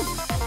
あ!